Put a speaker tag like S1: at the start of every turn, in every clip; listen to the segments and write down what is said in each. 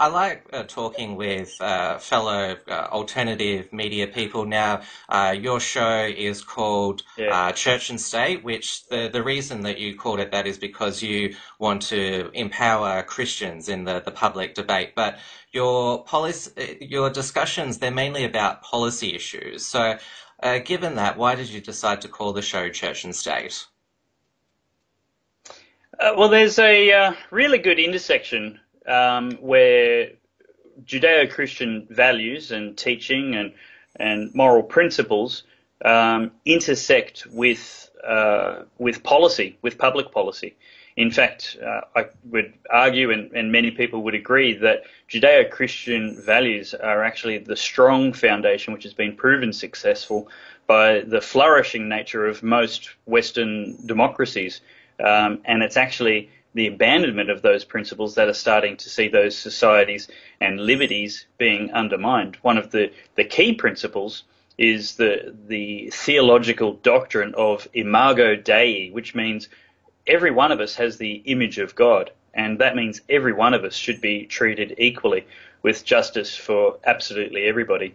S1: I like uh, talking with uh, fellow uh, alternative media people. Now, uh, your show is called
S2: Yeah.
S1: uh, Church and State, which the, the reason that you called it that is because you want to empower Christians in the, the public debate. But your policy, your discussions, they're mainly about policy issues. So, uh, given that, why did you decide to call the show Church and State?
S2: Uh, well, there's a uh, really good intersection um, where Judeo-Christian values and teaching and and moral principles um, intersect with uh, with policy, with public policy. In fact, uh, I would argue, and, and many people would agree, that Judeo-Christian values are actually the strong foundation which has been proven successful by the flourishing nature of most Western democracies. Um, and it's actually the abandonment of those principles that are starting to see those societies and liberties being undermined. One of the, the key principles is the, the theological doctrine of imago Dei, which means every one of us has the image of God. And that means every one of us should be treated equally with justice for absolutely everybody.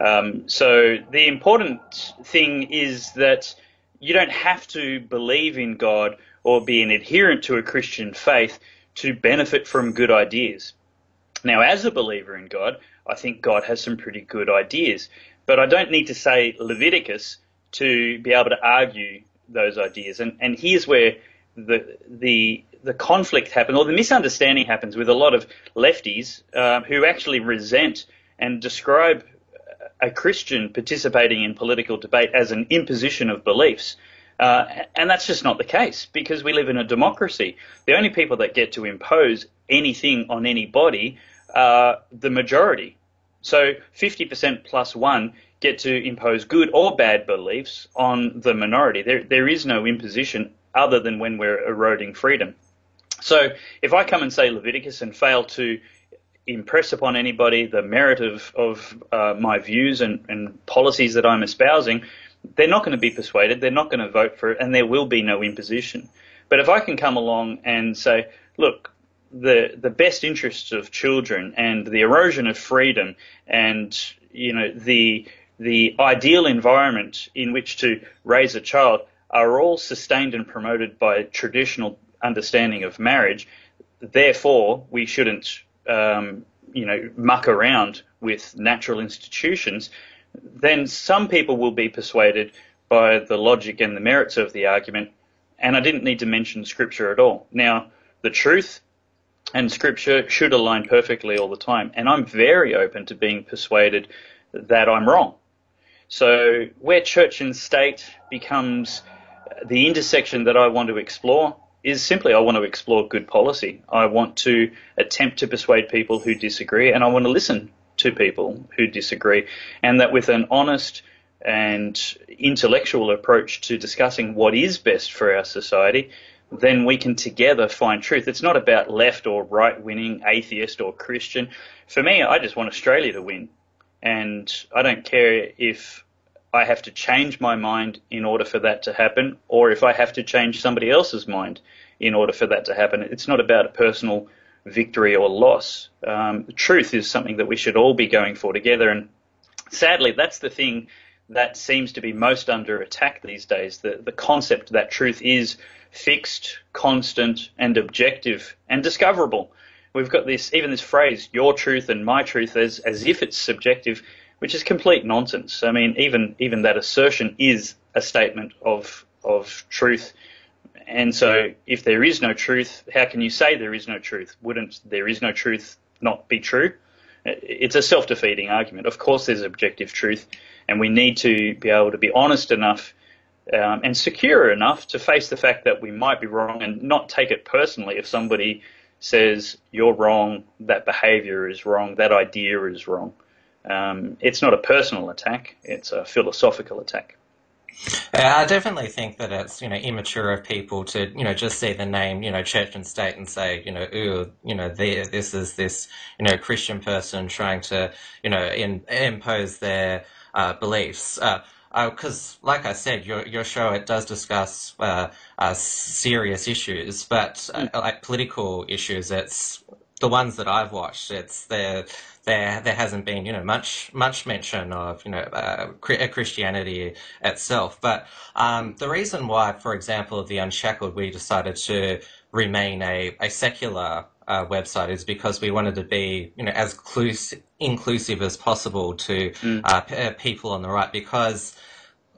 S2: Um, so the important thing is that you don't have to believe in God or be an adherent to a Christian faith to benefit from good ideas. Now, as a believer in God, I think God has some pretty good ideas, but I don't need to say Leviticus to be able to argue those ideas. And, and here's where the the the conflict happens, or the misunderstanding happens with a lot of lefties uh, who actually resent and describe a Christian participating in political debate as an imposition of beliefs. Uh, and that's just not the case because we live in a democracy. The only people that get to impose anything on anybody are the majority. So 50% plus one get to impose good or bad beliefs on the minority. There, there is no imposition other than when we're eroding freedom. So if I come and say Leviticus and fail to impress upon anybody the merit of, of uh, my views and, and policies that I'm espousing, they're not going to be persuaded, they're not going to vote for it, and there will be no imposition. But if I can come along and say, look, the the best interests of children and the erosion of freedom and you know the the ideal environment in which to raise a child are all sustained and promoted by traditional understanding of marriage. Therefore, we shouldn't um, you know muck around with natural institutions. Then some people will be persuaded by the logic and the merits of the argument, and I didn't need to mention scripture at all. Now, the truth and scripture should align perfectly all the time. And I'm very open to being persuaded that I'm wrong. So where church and state becomes the intersection that I want to explore is simply I want to explore good policy. I want to attempt to persuade people who disagree and I want to listen to people who disagree and that with an honest and intellectual approach to discussing what is best for our society, then we can together find truth. It's not about left or right winning, atheist or Christian. For me, I just want Australia to win. And I don't care if I have to change my mind in order for that to happen, or if I have to change somebody else's mind in order for that to happen. It's not about a personal victory or loss. Um, truth is something that we should all be going for together. And sadly, that's the thing that seems to be most under attack these days. The, the concept that truth is fixed, constant, and objective and discoverable. We've got this, even this phrase, your truth and my truth, as, as if it's subjective, which is complete nonsense. I mean, even, even that assertion is a statement of, of truth. And so if there is no truth, how can you say there is no truth? Wouldn't there is no truth not be true? It's a self-defeating argument. Of course there's objective truth and we need to be able to be honest enough um, and secure enough to face the fact that we might be wrong and not take it personally if somebody says you're wrong, that behavior is wrong, that idea is wrong. Um, it's not a personal attack; it's a philosophical attack.
S1: Yeah, I definitely think that it's you know immature of people to you know just see the name you know church and state and say you know ooh you know the, this is this you know Christian person trying to you know in, impose their uh, beliefs. Because, uh, like I said, your your show it does discuss uh, uh serious issues, but uh, like political issues, it's the ones that I've watched, it's there there there hasn't been you know much much mention of you know uh, Christianity itself. But um, the reason why, for example, the Unshackled, we decided to remain a, a secular uh, website is because we wanted to be, you know, as clus- inclusive as possible to mm. uh, p- uh, people on the right. Because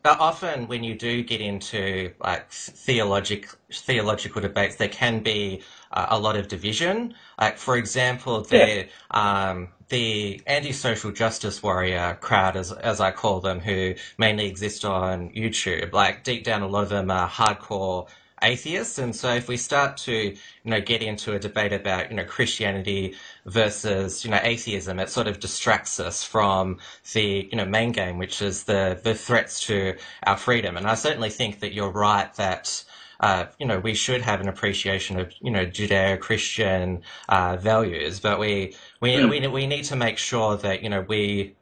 S1: often when you do get into like theologic theological debates, there can be uh, a lot of division. Like for example, the yeah. um, the anti-social justice warrior crowd, as as I call them, who mainly exist on YouTube. Like deep down, a lot of them are hardcore atheists. And so if we start to, you know, get into a debate about, you know, Christianity versus, you know, atheism, it sort of distracts us from the, you know, main game, which is the, the threats to our freedom. And I certainly think that you're right that, uh, you know, we should have an appreciation of, you know, Judeo-Christian uh, values, but we, we, mm. we, we need to make sure that, you know, we,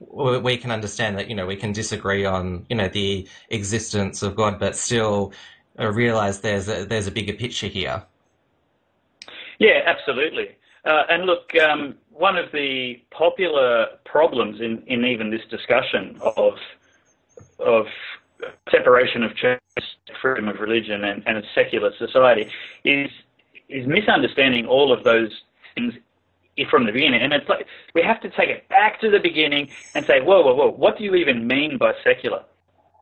S1: we can understand that, you know, we can disagree on, you know, the existence of God, but still, uh, realize there's a, there's a bigger picture here.
S2: Yeah, absolutely. Uh, and look, um, one of the popular problems in, in even this discussion of of separation of church, freedom of religion, and, and a secular society is is misunderstanding all of those things from the beginning. And it's like we have to take it back to the beginning and say, whoa, whoa, whoa, what do you even mean by secular?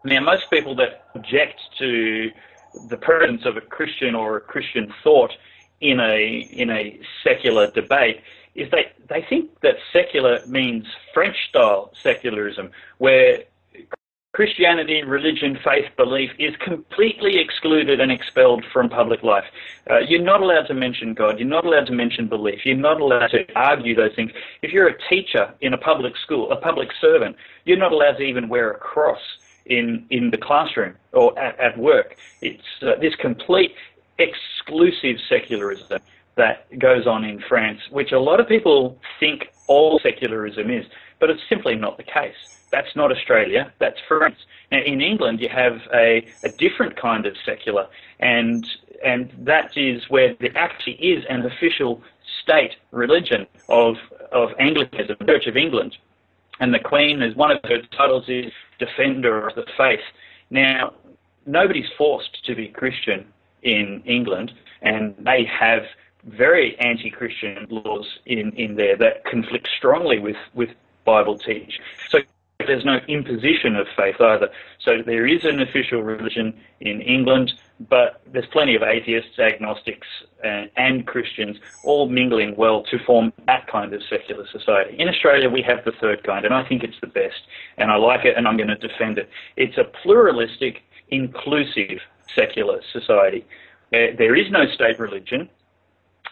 S2: Now, most people that object to the presence of a Christian or a Christian thought in a in a secular debate is they they think that secular means French style secularism, where Christianity, religion, faith, belief is completely excluded and expelled from public life. Uh, you're not allowed to mention God. You're not allowed to mention belief. You're not allowed to argue those things. If you're a teacher in a public school, a public servant, you're not allowed to even wear a cross in, in the classroom or at, at work. It's uh, this complete exclusive secularism that goes on in France, which a lot of people think all secularism is, but it's simply not the case. That's not Australia, that's France. Now, in England, you have a, a different kind of secular, and, and that is where there actually is an official state religion of, of Anglicanism, Church of England. And the Queen, is one of her titles is defender of the faith. Now, nobody's forced to be Christian in England, and they have very anti-Christian laws in, in there that conflict strongly with, with Bible teach. So there's no imposition of faith either. So there is an official religion in England, but there's plenty of atheists, agnostics, and, and Christians all mingling well to form that kind of secular society. In Australia, we have the third kind, and I think it's the best, and I like it, and I'm going to defend it. It's a pluralistic, inclusive secular society. There is no state religion.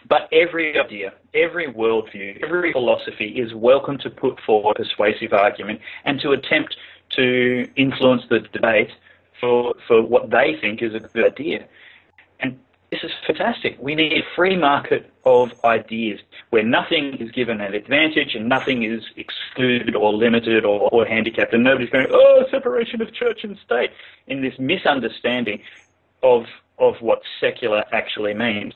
S2: But every idea, every worldview, every philosophy is welcome to put forward persuasive argument and to attempt to influence the debate for, for what they think is a good idea. And this is fantastic. We need a free market of ideas where nothing is given an advantage and nothing is excluded or limited or, or handicapped. And nobody's going, oh, separation of church and state, in this misunderstanding of, of what secular actually means.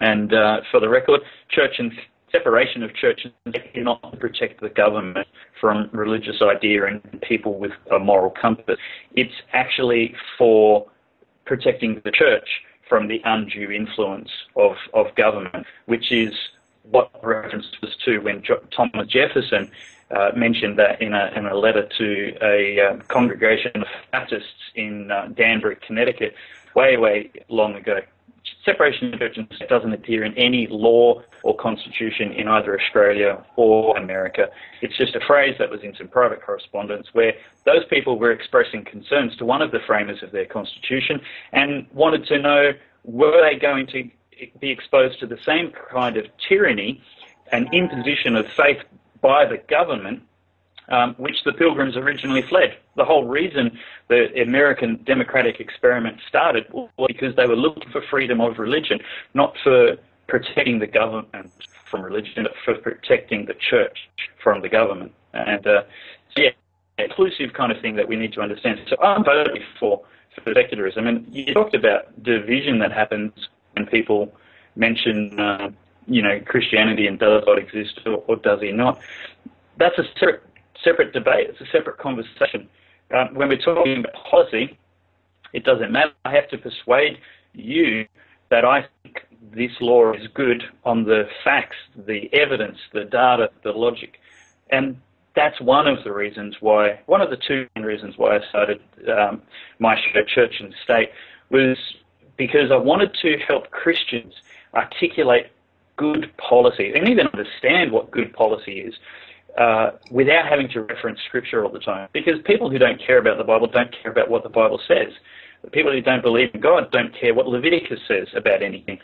S2: And uh, for the record, church and separation of church and state is not protect the government from religious idea and people with a moral compass. It's actually for protecting the church from the undue influence of, of government, which is what reference was to when jo- Thomas Jefferson uh, mentioned that in a, in a letter to a um, congregation of Baptists in uh, Danbury, Connecticut, way, way long ago separation of church and state doesn't appear in any law or constitution in either Australia or America. It's just a phrase that was in some private correspondence where those people were expressing concerns to one of the framers of their constitution and wanted to know were they going to be exposed to the same kind of tyranny and imposition of faith by the government um, which the Pilgrims originally fled. The whole reason the American democratic experiment started was because they were looking for freedom of religion, not for protecting the government from religion, but for protecting the church from the government. And uh, so yeah, inclusive kind of thing that we need to understand. So I'm voting for for secularism. And you talked about division that happens when people mention uh, you know, Christianity and does God exist or, or does he not? That's a separate, separate debate. It's a separate conversation. Um, when we're talking about policy, it doesn't matter. I have to persuade you that I think this law is good on the facts, the evidence, the data, the logic. And that's one of the reasons why, one of the two reasons why I started um, my show, Church and State, was because I wanted to help Christians articulate good policy and even understand what good policy is uh, without having to reference scripture all the time. Because people who don't care about the Bible don't care about what the Bible says. The people who don't believe in God don't care what Leviticus says about anything.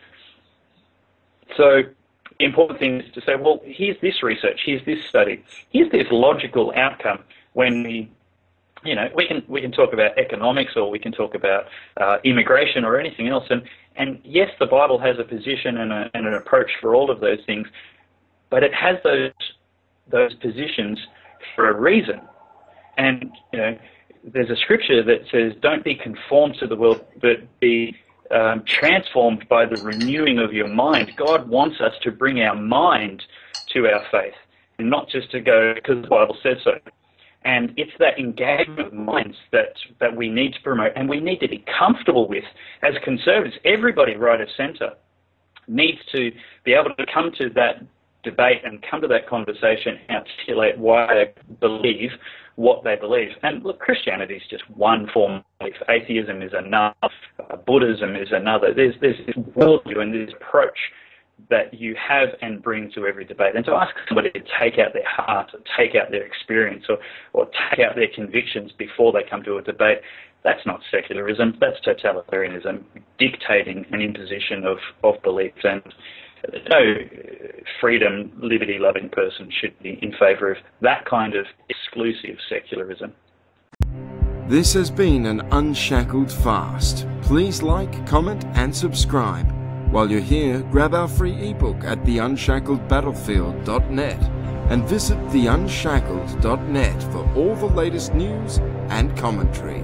S2: So the important thing is to say, well, here's this research, here's this study, here's this logical outcome when we you know, we can we can talk about economics or we can talk about uh, immigration or anything else. And and yes, the Bible has a position and, a, and an approach for all of those things, but it has those those positions for a reason. And you know, there's a scripture that says, "Don't be conformed to the world, but be um, transformed by the renewing of your mind." God wants us to bring our mind to our faith, and not just to go because the Bible says so. And it's that engagement of minds that, that we need to promote and we need to be comfortable with as conservatives. Everybody right of centre needs to be able to come to that debate and come to that conversation and articulate why they believe what they believe. And look, Christianity is just one form of belief. Atheism is another. Uh, Buddhism is another. There's, there's this worldview and this approach that you have and bring to every debate. And to ask somebody to take out their heart, or take out their experience, or, or take out their convictions before they come to a debate, that's not secularism, that's totalitarianism, dictating an imposition of, of beliefs. And no freedom, liberty loving person should be in favour of that kind of exclusive secularism.
S3: This has been an Unshackled Fast. Please like, comment, and subscribe. While you're here, grab our free ebook at theunshackledbattlefield.net and visit theunshackled.net for all the latest news and commentary.